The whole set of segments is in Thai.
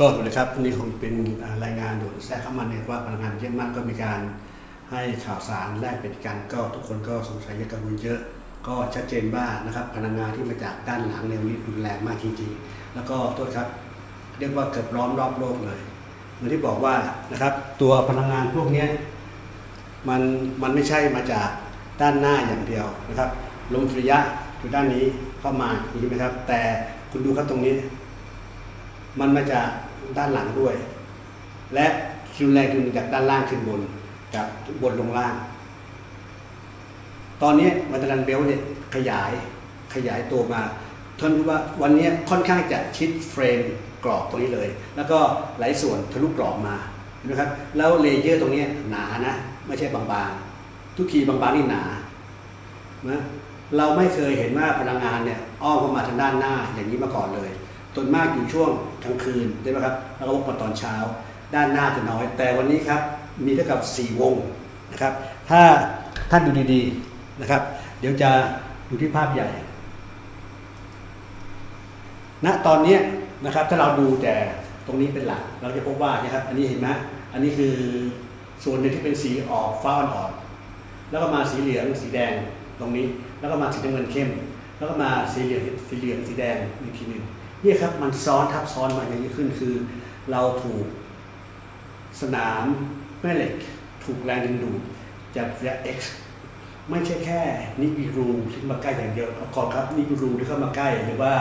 ก็สวัสดีครับอันนี้คงเป็นรายงานอยู่แทรกเข้ามาเนี่ยว่าพลังงานเยอะมากก็มีการให้ข่าวสารแลกเปลี่ยนกันก็ทุกคนก็สงสัยเยอะกังวลเยอะ ก็ชัดเจนว่านะครับพลังงานที่มาจากด้านหลังในยวันนี้รุนแรงมากจริงๆ แล้วก็โทษครับ เรียกว่าเกือบล้อมรอบโลกเลยเหมือนที่บอกว่านะครับ ตัวพลังงานพวกนี้มันมันไม่ใช่มาจากด้านหน้าอย่างเดียวนะครับลมสุริยะอยู่ด้านนี้เข้ามาอย่างนี้ไหมครับ แต่คุณดูครับตรงนี้ มันมาจาก ด้านหลังด้วย และคิวแรงคือมาจากด้านล่างขึ้นบนจากบนลงล่าง ตอนนี้มันตะลันเบลเนี่ยขยายขยายตัวมาทนว่าวันนี้ค่อนข้างจะชิดเฟรมกรอบตรงนี้เลย แล้วก็หลายส่วนทะลุกรอบมานไหมครับแล้วเลเยอร์ตรงนี้หนานะ ไม่ใช่บางๆ ทุกทีบางๆนี่หนานะเราไม่เคยเห็นว่าพลังงานเนี่ยอ้อมเข้ามาทางด้านหน้าอย่างนี้มาก่อนเลย ส่วนมากอยู่ช่วงกลางคืนใช่ไหมครับแล้วก็วกมาตอนเช้า ด้านหน้าจะน้อย แต่วันนี้ครับมีเท่ากับ 4 วงนะครับ ถ้าท่านดูดีๆนะครับ เดี๋ยวจะดูที่ภาพใหญ่ณตอนนี้นะครับถ้าเราดูแต่ตรงนี้เป็นหลัก เราจะพบว่านะครับ อันนี้เห็นไหมอันนี้คือส่วนหนึ่งที่เป็นสีออกฟ้าอ่อนๆแล้วก็มาสีเหลืองสีแดงตรงนี้ แล้วก็มาสีน้ำเงินเข้ม แล้วก็มาสีเหลืองสีเหลืองสีแดงอีกทีหนึ่ง นี่ครับมันซ้อนทับซ้อนมาอย่างนี้ขึ้นคือ เราถูกสนามแม่เหล็ก ถูกแรงดึงดูดจากระยะ x ไม่ใช่แค่นิบิรูที่มาใกล้อย่างเดียวก่อนครับนิบิรูที่เข้ามาใกล้หรือว่า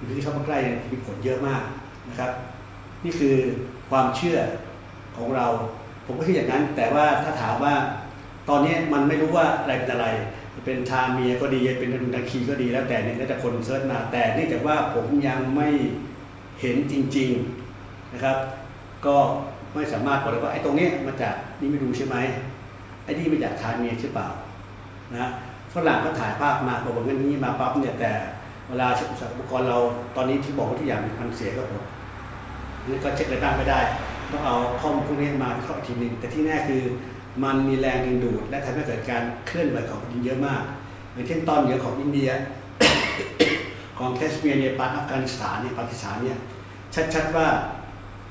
หรือที่เข้ามาใกล้เนี่ยมีผลเยอะมากนะครับ นี่คือความเชื่อของเรา ผมก็คิดอย่างนั้น แต่ว่าถ้าถามว่าตอนนี้มันไม่รู้ว่าอะไรเป็นอะไร เป็นทาเมียก็ดีเป็นอนุนาคีก็ดีแล้วแต่เนี่ยแล้วแต่คนเซิร์ชมาแต่เนื่องจากว่าผมยังไม่เห็นจริง ๆนะครับ ก็ไม่สามารถบอกได้ว่าไอ้ตรงนี้มาจากนี่ไม่รู้ใช่ไหมไอ้นี่มาจากทาเมียใช่เปล่านะฝรั่งก็ถ่ายภาพมาบอกว่างั้นนี้มาปั๊บเนี่ยแต่เวลาอุปกรณ์เราตอนนี้ที่บอกว่าทุกอย่างมันเสียก็หมดนี่ก็เช็คระดับไม่ได้ต้องเอาข้อมูลพวกนี้มาเคราอีกทีหนึ่งแต่ที่แน่คือ มันมีแรงดึงดูด และทำให้เกิดการเคลื่อนไหวของแผ่นดินเยอะมากอย่างเช่นตอนเหนือของอินเดีย ของแคชเมียร์เนปาลอัฟกานิสถานเนี่ยปากีสถานเนี่ยชัดๆว่า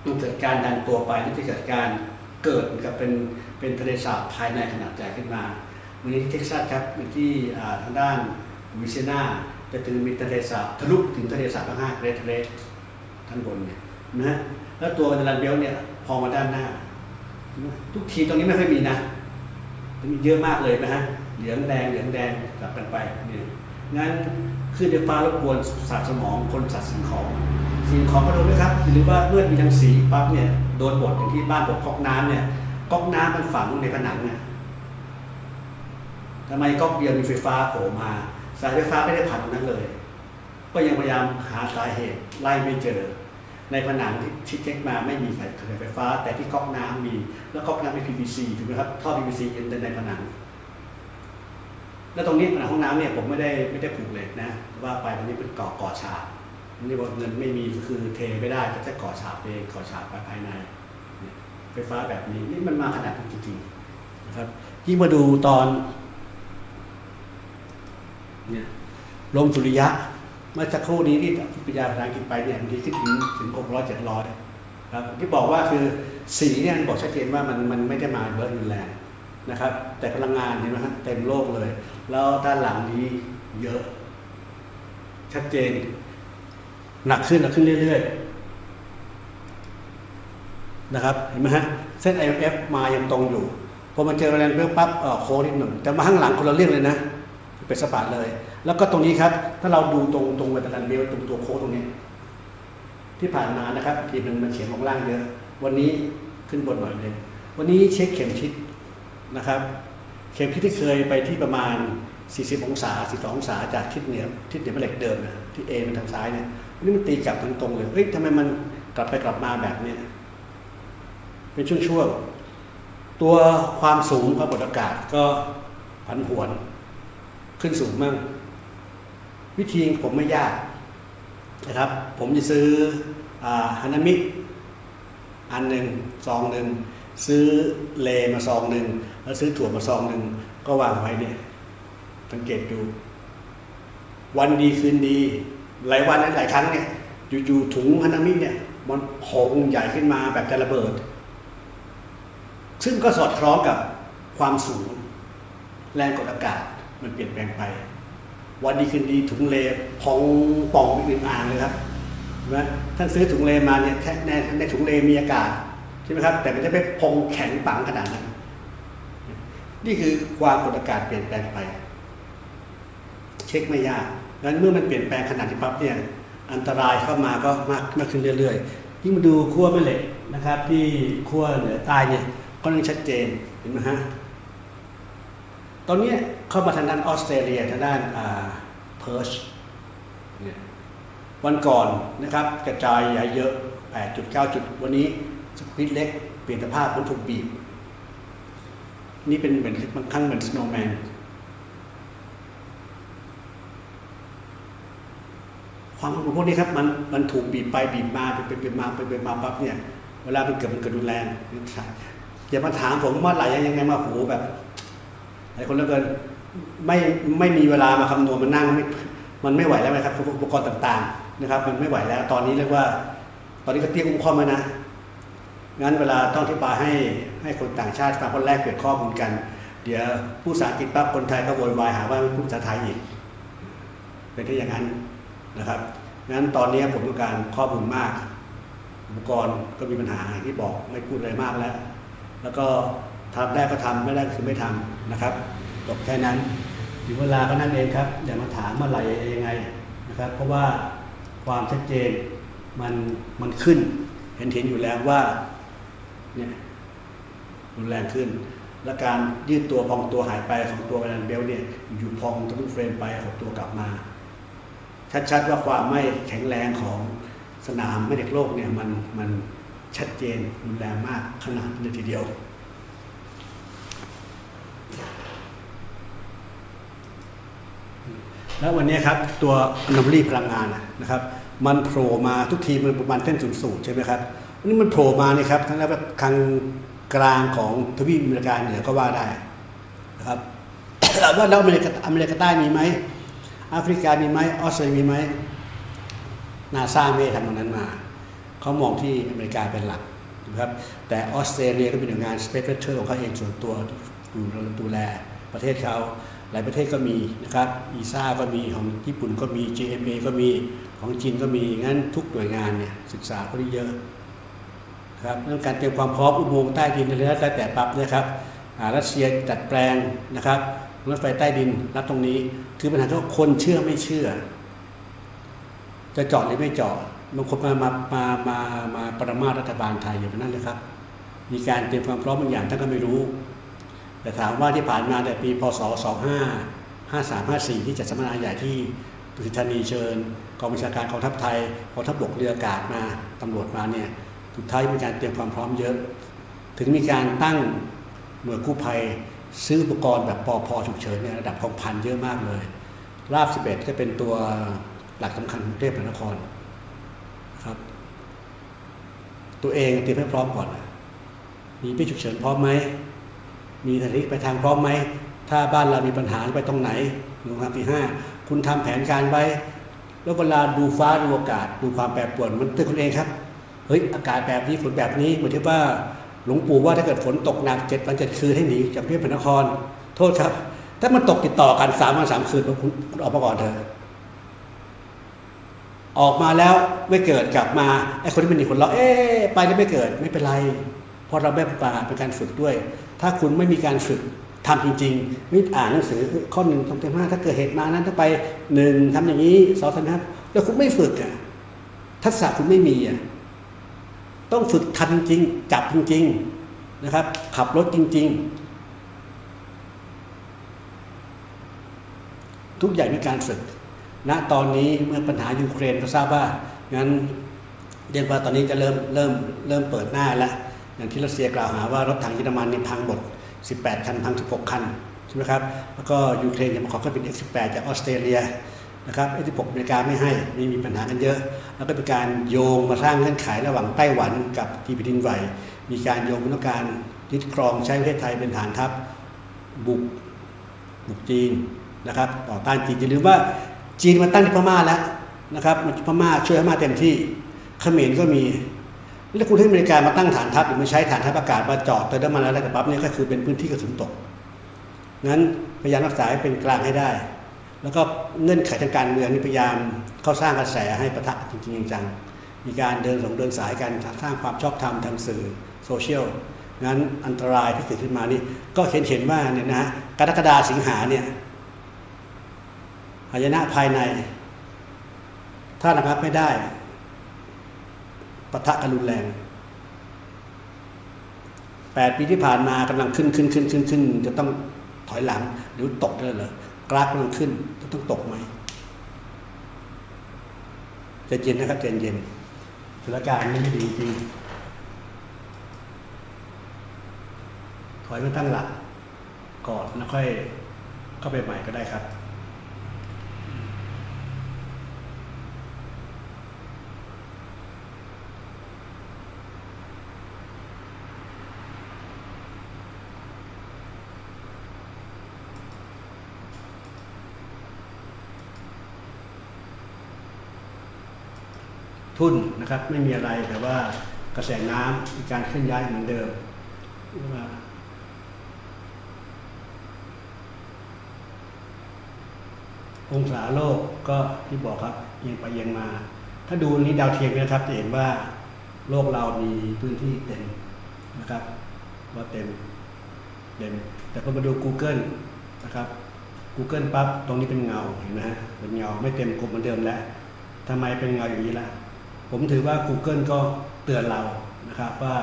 มันเกิดการดันตัวไปและจะเกิดการเกิดเหมือนกับเป็นเป็นทะเลสาบภายในขนาดใหญ่ขึ้นมาวันนี้ที่เท็กซัสครับที่ทางด้านวิเซนาจะถึงมีทะเลสาบทะลุถึงทะเลสาบทั้งห้าเกรทเรสท่านบนเนี่ยนะแล้วตัวดันเบลเนี่ยพองมาด้านหน้า ทุกทีตรงนี้ไม่ค่อยมีนะมันมีเยอะมากเลยนะฮะเหลืองแดงเหลืองแดงกลับกันไปเนี่ยงั้นขึ้นไฟฟ้ารบกวนสารสมองคนสัตว์สิ่งของ สิ่งของก็โดนด้วยครับ หรือว่าเลือดมีทังสีปั๊บเนี่ยโดนบดอย่างที่บ้านบดก๊อกน้ำเนี่ยก๊อกน้ำมันฝังในผนังเนี่ยทำไมก๊อกเดียวมีไฟฟ้าโผล่มาสายไฟฟ้าไม่ได้ผ่านตรงนั้นเลย ก็ยังพยายามหาสาเหตุไล่ไม่เจอ ในผนังที่เช็คมาไม่มีไฟฟ้า แต่ที่ก๊อกน้ำมี แล้วก๊อกน้ำเป็น PVC ถูกไหมครับท่อ PVC เย็นในผนัง แล้วตรงนี้ผนังห้องน้ำเนี่ยผมไม่ได้ไม่ได้ผูกเหล็กนะว่าไปตรงนี้เป็นก่อก่อฉาบนี่บอกเงินไม่มีก็คือเทไม่ได้ก็จะก่อฉาบเองก่อฉาบไปภายใน ไฟฟ้าแบบนี้นี่มันมาขนาดจริงๆนะครับยิ่งมาดูตอนเนี่ยลมสุริยะ เมื่อสักครู่นี้ที่ปัญญาภาษาอังกฤษไปเนี่ยบางทีขึ้นถึงถึงหกร้อยเจ็ดร้อยครับที่บอกว่าคือสีเนี่ยบอกชัดเจนว่ามันมันไม่ได้มาเบิร์ดรุนแรงนะครับ แต่พลังงานเห็นไหมครับเต็มโลกเลย แล้วด้านหลังนี้เยอะ ชัดเจน หนักขึ้นหนักขึ้นเรื่อยๆนะครับเห็นไหมฮะเส้น IMF มายังตรงอยู่พอมาเจอแรงเพิ่มปั๊บเออโค้งนิดหนึ่งแต่มาข้างหลังคนละเรื่องเลยนะเป็นสปาดเลย แล้วก็ตรงนี้ครับ ถ้าเราดูตรงตรงเวทนันเบลตรงตัวโค้งตรงนี้ ที่ผ่านมานะครับทีมันมันเฉียงลงล่างเยอะ วันนี้ขึ้นบนหน่อยเลยวันนี้เช็คเข็มทิศนะครับ เข็มทิศที่เคยไปที่ประมาณ 40 องศา 42 องศาจากทิศเหนือทิศเหนือแม่เหล็กเดิมนะที่เอมันทางซ้ายเนี่ยวันนี้มันตีกลับทางตรงเลยเฮ้ยทำไมมันกลับไปกลับมาแบบเนี้ยเป็นช่วงๆตัวความสูงความกดอากาศก็ผันผวน ขึ้นสูงมั่ง วิธีผมไม่ยากนะครับ ผมจะซื้อฮานามิอันหนึ่งซองหนึ่งซื้อเลมาซองหนึ่งแล้วซื้อถั่วมาซองหนึ่งก็วางไว้เนี่ยสังเกตดู วันดีคืนดี หลายวันหลายครั้งเนี่ยอยู่ๆถุงฮานามิเนี่ยมันโผงใหญ่ขึ้นมาแบบจะระเบิด ซึ่งก็สอดคล้องกับความสูง แรงกดอากาศ มันเปลี่ยนแปลงไป วันดีคืนดีถุงเลพองป่องเป็นอ่างเลยครับเห็นไหมท่านซื้อถุงเลมาเนี่ยในในถุงเลมีอากาศใช่ไหมครับ แต่มันจะไม่พองแข็งปังขนาดนั้น นี่คือความกดอากาศเปลี่ยนแปลงไป เช็คไม่ยากงั้นเมื่อมันเปลี่ยนแปลงขนาดที่ปั๊บเนี่ยอันตรายเข้ามาก็มากมากขึ้นเรื่อยๆ ยิ่งมาดูขั้วแม่เหล็กนะครับ ที่ขั้วเหนือใต้เนี่ยก็ยังชัดเจนเห็นไหมฮะตอนนี้ เข้ามาทางด้านออสเตรเลียทางด้านเพิร์ชวันก่อนนะครับกระจายใหญ่เยอะ 8.9 จุด วันนี้สควิตเล็ก เปลี่ยนสภาพมันถูกบีบ นี่เป็นเหมือนบางครั้งเหมือนสโนว์แมนความรุนพวกนี้ครับมันมันถูกบีบไปบีบมาไปไปมาไปไปมาปั๊บเนี่ย เวลามันเกิดมันเกิดรุนแรงอย่ามาถามผมว่าไหลยังไงมาโหแบบหลายคนเหลือเกิน ไม่ไม่มีเวลามาคำนวณมันนั่งไม่มันไม่ไหวแล้วนะครับอุปกรณ์ต่างๆนะครับ มันไม่ไหวแล้ว ตอนนี้เรียกว่า ตอนนี้ก็เตรียมอุปกรณ์มานะงั้นเวลาต้องอธิบายให้ให้คนต่างชาติฟังคนแรกเกิดข้อมูลกัน เดี๋ยวผู้ภาษาอังกฤษปั๊บคนไทยก็โวยวายหาว่าไม่พูดภาษาไทยอีกเป็นที่อย่างนั้นนะครับงั้นตอนนี้ผมต้องการข้อมูลมากอุปกรณ์ก็มีปัญหาที่บอกไม่พูดอะไรมากแล้ว แล้วก็ทำได้ก็ทำไม่ได้คือไม่ทำนะครับ จบแค่นั้นถึงเวลาก็นั่นเองครับ อย่ามาถามเมื่อไหร่ยังไงนะครับ เพราะว่าความชัดเจนมันมันขึ้น เห็นเห็นอยู่แล้วว่าเนี่ยรุนแรงขึ้น และการยืดตัวพองตัวหายไปของตัวแวนเบลเนี่ยอยู่พองทะลุเฟรมไปของตัวกลับมา ชัดๆว่าความไม่แข็งแรงของสนามไม่เด็กโลกเนี่ยมันมันชัดเจนรุนแรงมากขนาดนี้ทีเดียว แล้ววันนี้ครับตัวอนมรีพลังงานนะครับ มันโผล่มาทุกทีมันประมาณเส้นศูนย์สูตรใช่ไหมครับอันนี้มันโผล่มานี่ครับทั้งแล้วทางกลางของทวีปอเมริกาเหนือก็ว่าได้นะครับว่าแล้วอเมริกาอเมริกาใต้มีไหมแอฟริกามีไหมออสเตรเลียมีไหมนาซาไม่ทำตรงนั้นมา เขามองที่อเมริกาเป็นหลักนะครับแต่ออสเตรเลียก็เป็นหน่วยงานสเปซเ e อร์ของเขาเองส่วนตัวดูดูแลประเทศเขา หลายประเทศก็มีนะครับอีซ่าก็มีของญี่ปุ่นก็มี JMA ก็มีของจีนก็มีงั้นทุกหน่วยงานเนี่ยศึกษาก็ได้เยอะครับเรื่องการเตรียมความพร้อมอุโมงค์ใต้ดินอะไรแล้วแต่ปรับนะครับรัสเซียจัดแปลงนะครับรถไฟใต้ดินรับตรงนี้ คือปัญหาที่คนเชื่อไม่เชื่อ จะจอดหรือไม่จอดบางคนมามามามามาประมาทรัฐบาลไทยอยู่นั่นเลยครับ มีการเตรียมความพร้อมบางอย่างท่านก็ไม่รู้ แต่ถามว่าที่ผ่านมาแต่ปีพศ 25 53 54 ที่จัดสัมมนาใหญ่ที่ตุสิธานีเชิญกองบัญชาการกองทัพไทยกองทัพบกเรืออากาศมาตำรวจมาเนี่ยสุดท้ายมีการเตรียมความพร้อมเยอะ ถึงมีการตั้งหน่วยกู้ภัยซื้ออุปกรณ์แบบปอพอฉุกเฉินเนี่ยระดับของพันเยอะมากเลย ราบ 11 ก็เป็นตัวหลักสำคัญกรุงเทพมหานครครับ ตัวเองเตรียมให้พร้อมก่อน มีพี่ฉุกเฉินพร้อมไหม มีทางไปทางพร้อมไหม ถ้าบ้านเรามีปัญหาไปตรงไหนหนึ่งคำที่ห้าคุณทำแผนการไว้ แล้วเวลาดูฟ้าดูอากาศดูความแปรปรวนมันเตือนคุณเองครับเฮ้ยอากาศแบบนี้ฝนแบบนี้เหมือนที่ว่าหลวงปู่ว่าถ้าเกิดฝนตกหนักเจ็ดวันเจ็ดคืนให้หนีจากเพียพนคร โทษครับ ถ้ามันตกติดต่อกันสามวันสามคืนคุณออกมาก่อนเถอะออกมาแล้วไม่เกิดกลับมาไอ้คนที่มันหนีคนเราเอ๊ไปแล้วไม่เกิดไม่เป็นไรเพราะเราไม่ประมาทเป็นการฝึกด้วย ถ้าคุณไม่มีการฝึกทำจริงๆมิอ่านหนังสือข้อหนึ่งสองเต็มห้าถ้าเกิดเหตุมานั้นถ้าไปหนึ่งทำอย่างนี้สองสามห้าแล้วคุณไม่ฝึกอะทักษะคุณไม่มีอะต้องฝึกทำจริง จับจริงๆนะครับ ขับรถจริง ๆ ทุกอย่างมีการฝึกณตอนนี้เมื่อปัญหายูเครนก็ทราบว่างั้นเรียกว่าตอนนี้จะเริ่มเริ่มเริ่มเปิดหน้าแล้ว อย่างที่รัสเซียกล่าวหาว่ารถถังเยอรมันนี่พังหมด 18 คัน พัง 16 คันใช่ไหมครับ แล้วก็ยูเครนจะมาขอเครื่องบิน F18 จากออสเตรเลียนะครับ F16 อเมริกาไม่ให้มีมีปัญหากันเยอะ แล้วก็เป็นการโยงมาสร้างเงื่อนไขระหว่างไต้หวันกับที่แผ่นดินไหว มีการโยงมันต้องการยึดครองใช้ประเทศไทยเป็นฐานทัพบุกบุกจีนนะครับต่อต้านจีนอย่าลืมว่าจีนมาตั้งที่พม่าแล้วนะครับพม่าช่วยพม่าเต็มที่เขมรก็มี ถ้าคุณให้อเมริกามาตั้งฐานทัพหรือมาใช้ฐานทัพอากาศมาจอดเติมน้ำมันแล้วแต่ปั๊บเนี่ยก็คือเป็นพื้นที่กระสุนตกงั้นพยายามรักษาให้เป็นกลางให้ได้ แล้วก็เงื่อนไขทางการเมืองนี่พยายามเข้าสร้างกระแสให้ประทะจริงๆจังมีการเดินสงเดินสายกันสร้างความชอบธรรมทางสื่อโซเชียลงั้นอันตรายที่เกิดขึ้นมานี่ก็เห็นเห็นว่าเนี่ยนะกรกฎาสิงหาเนี่ยหายนะภายใน ถ้าระงับไม่ได้ ปะทะกันรุนแรงแปดปีที่ผ่านมากำลังขึ้นขึ้นขึ้นขึ้นขึ้น จะต้องถอยหลังหรือตกได้เหรอกราฟกำลังขึ้นจะต้องตกไหมใจเย็นนะครับใจเย็นสถานการณ์ไม่ดีจริงถอยมาตั้งหลักก่อนแล้วค่อยเข้าไปใหม่ก็ได้ครับ ทุ่นนะครับไม่มีอะไรแต่ว่ากระแสน้ำมีการเคลื่อนย้ายเหมือนเดิมองศาโลกก็ที่บอกครับเอียงไปเอียงมา ถ้าดูนี้ดาวเทียมนะครับจะเห็นว่าโลกเรามีพื้นที่เต็มนะครับว่าเต็มเต็มแต่พอมาดู Google นะครับ Google ปั๊บตรงนี้เป็นเงาเห็นไหมฮะเป็นเงาไม่เต็มกลมเหมือนเดิมแล้วทำไมเป็นเงาอย่างนี้ล่ะ ผมถือว่า Google ก็เตือนเรานะครับว่า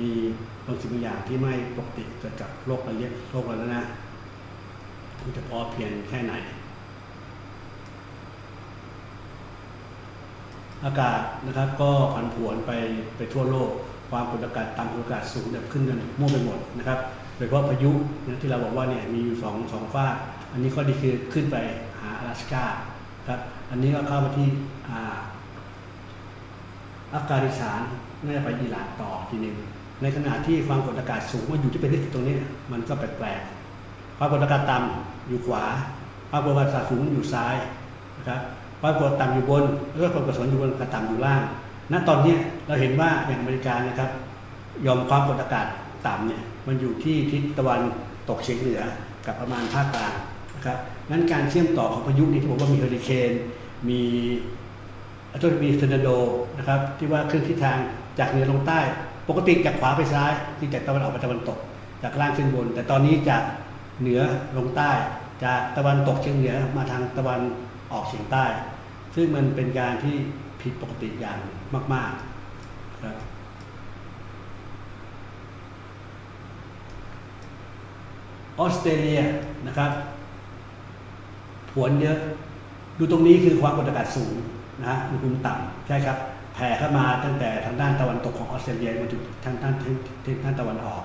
มีบางสิ่งบางอย่างที่ไม่ปกติเกิดกับโลกระเรียโลกแล้วนะคุณจะพอเพียงแค่ไหน อากาศนะครับก็ผันผวนไปไปทั่วโลก ความกดอากาศต่ำกดอากาศสูงเนี่ยขึ้นกันมั่วไปหมดนะครับโดยเฉพาะพายุนะที่เราบอกว่าเนี่ยมีอยู่สองสองฝ้า อันนี้ก็ดีคือขึ้นไปหา阿拉สกาครับอันนี้ก็เข้ามาที่อั ฟกานิสถานน่าจะไปอิหร่านต่อทีนึงในขณะที่ความกดอากาศสูงมันอยู่ที่ประเทศตรงนี้มันก็แปลกๆความกดอากาศต่ำอยู่ขวาความกดอากาศสูงอยู่ซ้ายนะครับความกดต่ำอยู่บนแล้วก็ความกดสูงอยู่บนกับต่ำอยู่ล่าง ณตอนนี้เราเห็นว่าอย่างอเมริกานะครับยอมความกดอากาศต่ำเนี่ยมันอยู่ที่ทิศตะวันตกเฉียงเหนือกับประมาณภาคกลางนะครับนั้นการเชื่อมต่อของพายุนี่ที่ผมว่ามีเฮอริเคนมี ต้นมีเทอร์นาโดนะครับที่ว่าเคลื่อนทิศทางจากเหนือลงใต้ ปกติจากขวาไปซ้ายที่จากตะวันออกไปตะวันตก จากล่างขึ้นบน แต่ตอนนี้จากเหนือลงใต้ จากตะวันตกเฉียงเหนือมาทางตะวันออกเฉียงใต้ ซึ่งมันเป็นการที่ผิดปกติอย่างมากๆครับออสเตรเลียนะครับ ผวนเยอะ ดูตรงนี้คือความกดอากาศสูง นะอุณหภูมิต่ำใช่ครับแผ่เข้ามาตั้งแต่ทางด้านตะวันตกของออสเตรเลียมาถึงทางด้านทางด้านตะวันออก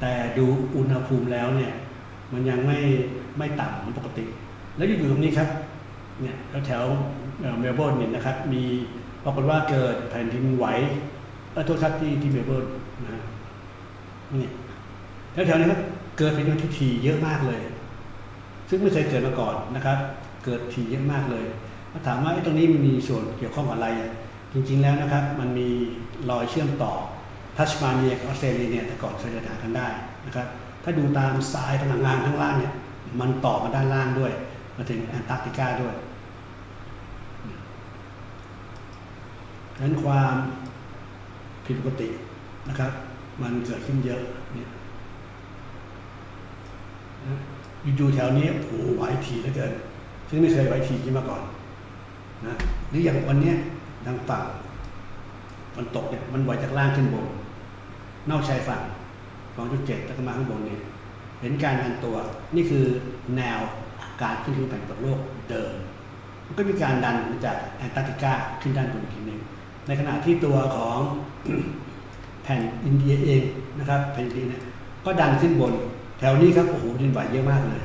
แต่ดูอุณหภูมิแล้วเนี่ยมันยังไม่ไม่ต่ำเหมือนปกติ แล้วอยู่ตรงนี้ครับเนี่ยแถวเมลเบิร์นเนี่ยนะครับมีปรากฏว่าเกิดแผ่นดินไหวเออโทษครับที่ที่เมลเบิร์นนะนี่แถวๆนี้ครับเกิดเป็นที่ทีเยอะมากเลย ซึ่งไม่เคยเกิดมาก่อนนะครับ เกิดทีเยอะมากเลย ถามว่าไอ้ตรงนี้มันมีส่วนเกี่ยวข้องกับอะไร จริงๆแล้วนะครับ มันมีรอยเชื่อมต่อทัชมาเนียกับออสเตรเลียเนี่ยแต่ก่อนเคยเดินทางกันได้นะครับ ถ้าดูตามสายพลังงานข้างล่างเนี่ย มันต่อมาด้านล่างด้วย มาถึงแอนตาร์กติกาด้วยดังนั้นความผิดปกตินะครับ มันเกิดขึ้นเยอะเนี่ยอยู่แถวนี้โอ้โหไหวทีเหลือเกินซึ่งไม่เคยไหวทีนี้มาก่อน นะหรืออย่างวันนี้ทางฝั่งมันตกเนี่ยมันไหวจากล่างขึ้นบน นอกชายฝั่งของจุดเจ็ดแล้วก็มาข้างบนเนี่ยเห็นการดันตัวนี่คือแนวการขึ้นรูปแผ่นโลกเดิมมันก็มีการดันมาจากแอนตาร์กติกาขึ้นด้านบนอีกทีหนึ่งในขณะที่ตัวของแผ่นอินเดียเองนะครับแผ่นอินเดียเนี่ยก็ดันขึ้นบน แถวนี้ครับโอ้โหดินไหวเยอะมากเลย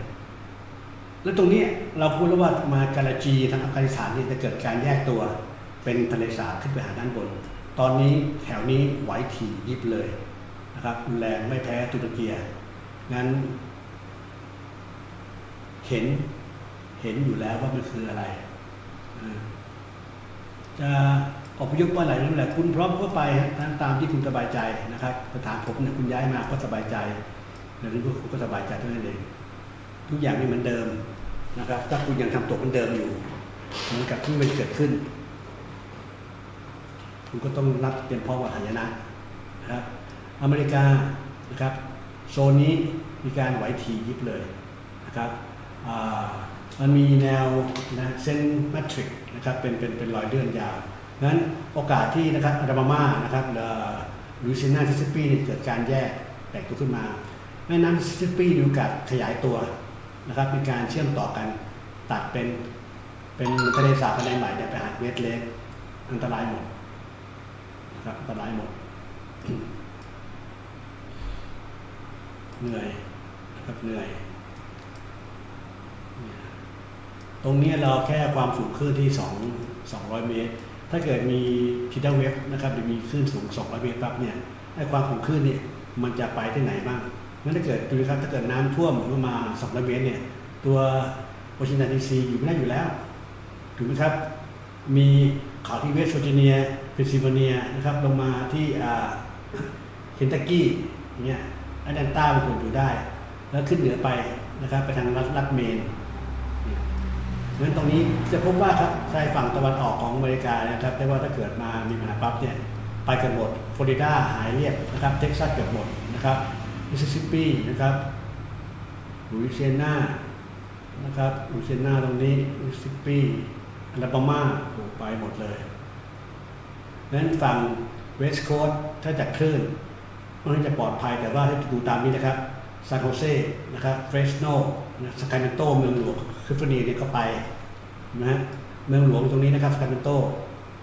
แล้วตรงนี้เราพูดแล้วว่ามาการาจีทางอัฟกานิสถานนี่จะเกิดการแยกตัวเป็นทะเลสาบขึ้นไปหาด้านบน ตอนนี้แถวนี้ไหวถี่ยิบเลยนะครับแรงไม่แพ้ตุรกีงั้น เห็นเห็นอยู่แล้วว่ามันคืออะไร จะอพยพเมื่อไหร่นั่นแหละคุณพร้อมก็ไปตามตามที่คุณสบายใจนะครับสถานผมเนี่ยคุณย้ายมาก็สบายใจแล้วนี้คุณก็สบายใจเท่านั้นเองทุกอย่างไม่เหมือนเดิม นะครับ ถ้าคุณยังทำตัวเหมือนเดิมอยู่เหมือนกับที่มันเกิดขึ้น คุณก็ต้องรับเตรียมพร้อมกับหายนะนะครับ อเมริกานะครับโซนนี้มีการไหวทียิบเลยนะครับมันมีแนวนะเส้นแมทริกนะครับเป็นเป็นเป็นรอยเลื่อนยาวนั้นโอกาสที่นะครับอาราบามานะครับหรือซินนาทิสซิปปีเนี่ยเกิดการแยกแตกตัวขึ้นมาแม่น้ำทิสซิปปีมีโอกาสขยายตัว นะครับ มีการเชื่อมต่อกันตัดเป็นเป็นทะเลสาบทะเลใหม่เนี่ยไปหาดเวสเลกอันตรายหมดนะครับอันตรายหมดเหนื่อยนะครับเหนื่อย ตรงนี้เราแค่ความสูงคลื่นที่2 200 เมตร ถ้าเกิดมี tidal wave นะครับหรือมีคลื่นสูง 200 เมตรปั๊บเนี่ยไอ้ความสูงคลื่นเนี่ยมันจะไปที่ไหนบ้าง งั้นถ้าเกิดดูนะครับถ้าเกิดน้ำท่วมประมาณ200เมตรเนี่ยตัววอชิงตันดีซีอยู่ไม่ได้อยู่แล้วถูกไหมครับ มีเขาที่เวสต์เวอร์จิเนียเพนซิลเวเนียนะครับลงมาที่เคนตักกี้เงี้ยแอตแลนต้ามันควรอยู่ได้ แล้วขึ้นเหนือไปนะครับไปทางรัฐรัฐเมนเพราะฉะนั้นตรงนี้จะพบว่าครับชายฝั่งตะวันออกของอเมริกานะครับแต่ว่าถ้าเกิดมามีปัญหาปั๊บเนี่ยไปกันหมดฟลอริดาหายเรียบนะครับเท็กซัสเกือบหมดนะครับ มิสซิสซิปปีนะครับลุยเซียนานะครับลุยเซียนาตรงนี้มิสซิสซิปปีอลาบามาโอ้ไปหมดเลยนั้นฝั่ง West Coast ถ้าจากคลื่นมันจะปลอดภัยแต่ว่าถ้าดูตามนี้นะครับซานโฮเซนะครับเฟรสโนซาคราเมนโตเมืองหลวงแคลิฟอร์เนียเนี่ยก็ไปนะฮะเมืองหลวงตรงนี้นะครับซาคราเมนโต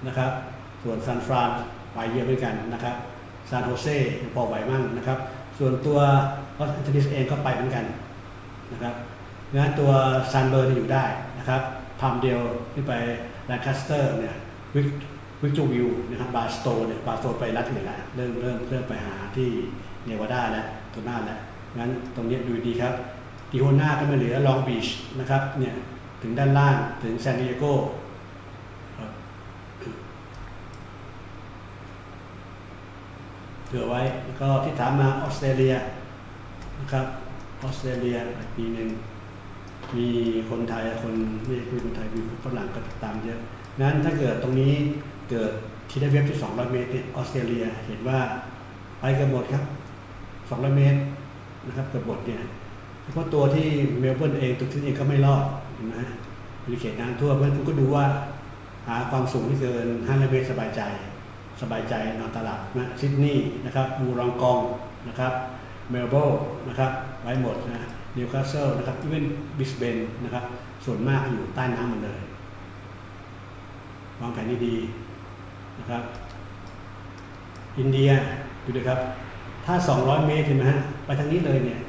นะครับส่วนซานฟรานไปเยอะด้วยกันนะครับซานโฮเซพอไหวมั่งนะครับ ส่วนตัวลอสแอนเจลิสเองก็ไปเหมือนกันนะครับงั้นตัวซานเบอร์อยู่ได้นะครับพามเดียวที่ไปแลนคัสเตอร์เนี่ยวิกวิกจูวิวนะครับบาสโตเนี่ยบาสโตไปรัฐเหนือเริ่มเริ่มเริ่มไปหาที่เนวาดาแล้วตัวหน้าแล้วงั้นตรงนี้ดูดีครับทีโฮน่าก็ม่เหลือลองบีชนะครับเนี่ยถึงด้านล่างถึงซานดิเอโก เผื่อไว้ก็ที่ถามมาออสเตรเลียนะครับออสเตรเลียอีกปีหนึ่งมีคนไทยคนไม่ใช่คนไทยมีฝรั่งก็ติดตามเยอะงั้นถ้าเกิดตรงนี้เกิดที่ได้เว็บที่ 200 เมตรออสเตรเลียเห็นว่าไปกันหมดครับ 200 เมตรนะครับเกือบหมดเนี่ยเพราะตัวที่เมลเบิร์นเองตัวที่เองก็ไม่รอดนะมีเขตน้ำท่วมเพราะฉะนั้นคุณก็ดูว่าหาความสูงที่เกิน 500 เมตรสบายใจ สบายใจนอนตลาดนะซิดนีย์นะครับมูรองกองนะครับเมลเบิลนนะครับไว้หมดนะนิวคาสเซิลนะครับอีเวนบิสเบนนะครับส่วนมากอยู่ใต้น้ำหมดเลยวางแผนดีๆนะครับอินเดียดูดิครับ ถ้า 200 เมตรเห็นไหมฮะไปทางนี้เลยเนี่ย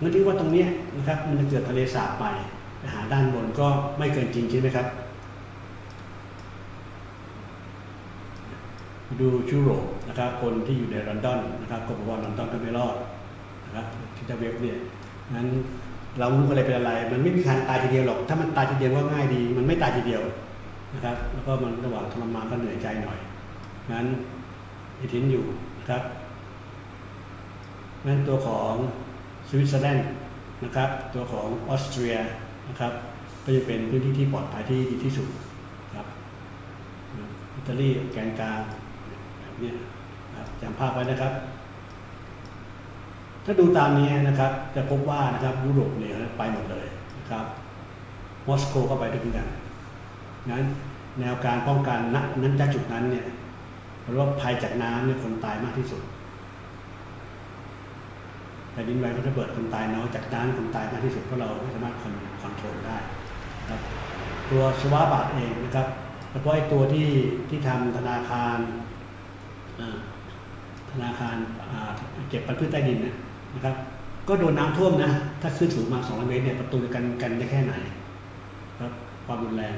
งั้นที่ว่าตรงนี้นะครับมันจะเกิดทะเลสาบไปไปหาด้านบนก็ไม่เกินจริงใช่ไหมครับ ดูยุโรปนะครับคนที่อยู่ในลอนดอนนะครับก็บอกว่าลอนดอนก็ไม่รอดนะครับที่จะเว็บเนี่ยงั้นเรารู้อะไรเป็นอะไร มันไม่มีการตายทีเดียวหรอก ถ้ามันตายทีเดียวก็ง่ายดี มันไม่ตายทีเดียวนะครับ แล้วก็มันระหว่างทรมานก็เหนื่อยใจหน่อยงั้นอิทินอยู่นะครับงั้นตัวของสวิตเซอร์แลนด์นะครับ ตัวของออสเตรียนะครับ ก็จะเป็นพื้นที่ที่ปลอดภัยที่ดีที่สุดครับอิตาลีแกนกลาง แบบนี้ครับจำภาพไว้นะครับ ถ้าดูตามนี้นะครับ จะพบว่านะครับยุโรปเนี่ยไปหมดเลยนะครับมอสโกก็ไปด้วยกันงั้นแนวการป้องกันณนั้นจากจุดนั้นเนี่ยเพราะว่าภัยจากน้ำเนี่ยคนตายมากที่สุดแผ่ดินไหวก็จะเบิดคนตายน้อยจากน้ำคนตายมากที่สุดเพราะเราไม่สามารถคอนโทรลได้ครับตัวสวาบาทเองนะครับเฉพาะไอ้ตัวที่ที่ทำธนาคาร ธนาคารเก็บปันพืชใต้ดินนะครับ ก็โดนน้ำท่วมนะ ถ้าขึ้นสูงมา200เมตรเนี่ยประตูจะกันกันได้แค่ไหนครับความรุนแรง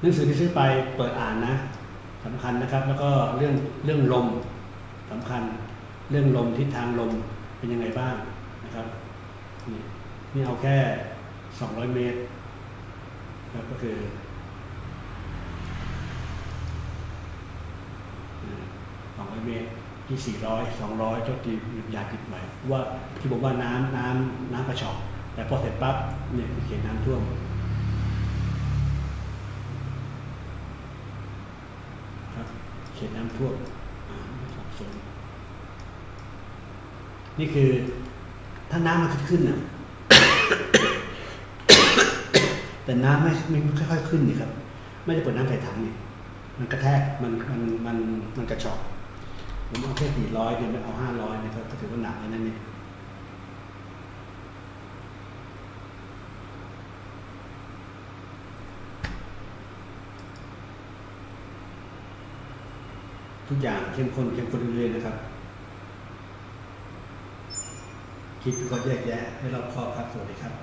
หนังสือที่ซื้อไปเปิดอ่านนะสำคัญนะครับ แล้วก็เรื่องเรื่องลมสำคัญเรื่องลมทิศทางลมเป็นยังไงบ้างนะครับนี่นี่เอาแค่ 200 เมตรครับก็คือ 200 เมตร ที่ 400 200เจ้าตียาติดไว้ว่าที่บอกว่าน้ำน้ำน้ำกระชอกแต่พอเสร็จปั๊บเนี่ยเขตน้ำท่วมครับเขตน้ำท่วมอ่าสับสนนี่คือถ้าน้ำมันขึ้นน่ะแต่น้ำไม่ไม่ค่อยๆขึ้นนี่ครับ ไม่ได้เปิดน้ำใส่ถังนี่มันกระแทกมันมันมันมันกระชอก ผมเอาแค่สี่ร้อยเดี๋ยวไม่เอาห้าร้อยนะครับก็ถือว่าหนักแล้วนั่นนี่ทุกอย่างเข้มข้นเข้มข้นเรื่อยๆนะครับ คิดก็แยกแยะให้รอบคอบครับ สวัสดีครับ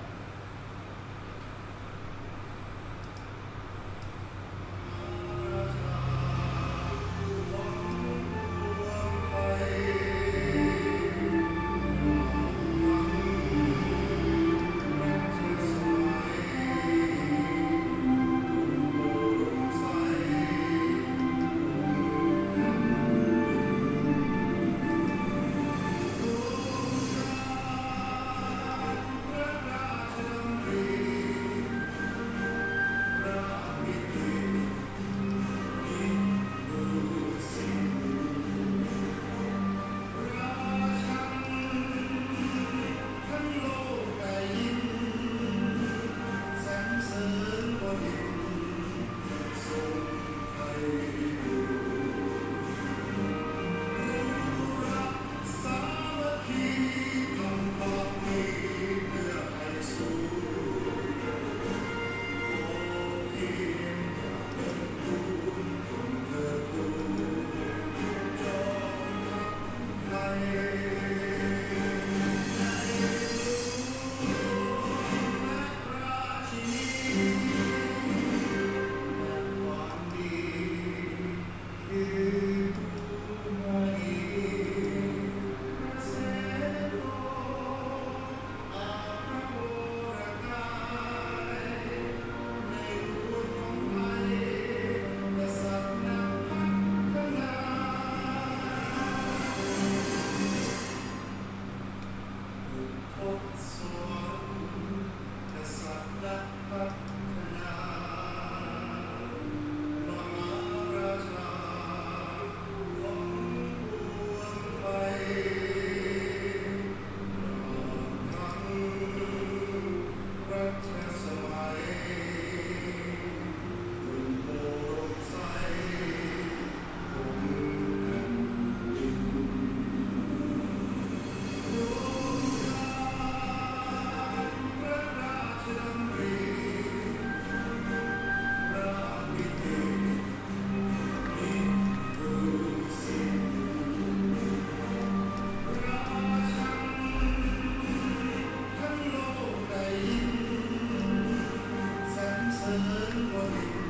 people.